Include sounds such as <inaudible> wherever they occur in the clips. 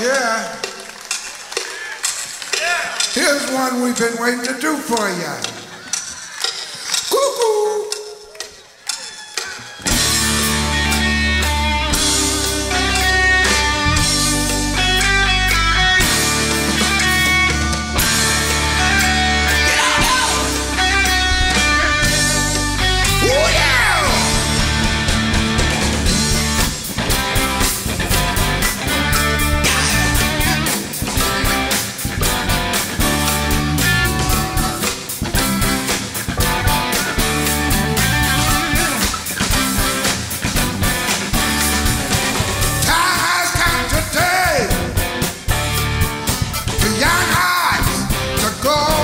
Yeah. Here's one we've been waiting to do for you. go.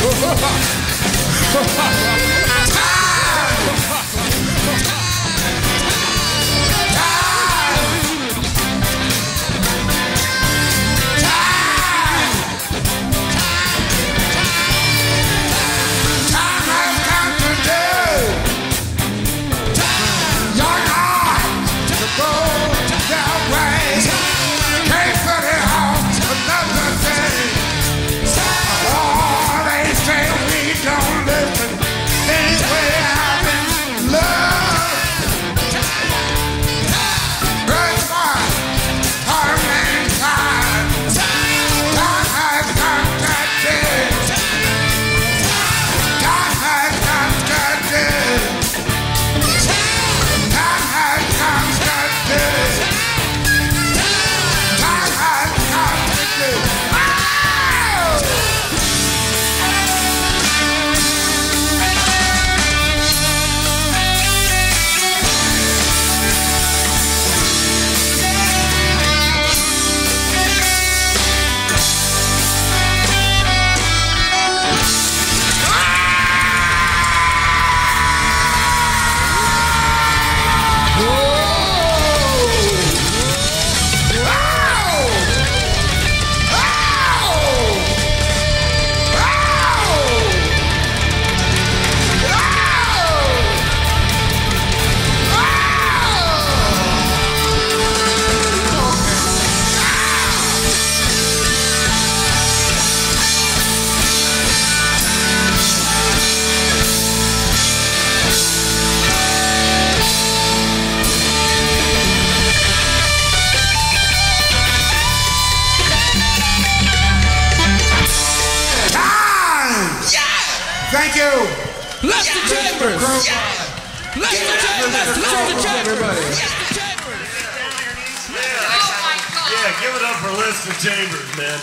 Ha ha ha! Lester Chambers. Lester Chambers. Lester Chambers. everybody. Yeah, give it up for Lester Chambers, man.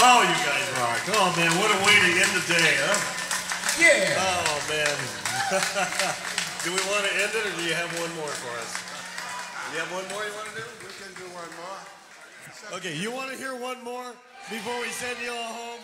Oh, you guys rock. Oh, man, what a way to end the day, huh? Yeah. Oh, man. <laughs> do we want to end it, or do you have one more for us? Do you have one more you want to do? We can do one more. Okay, you want to hear one more before we send you all home?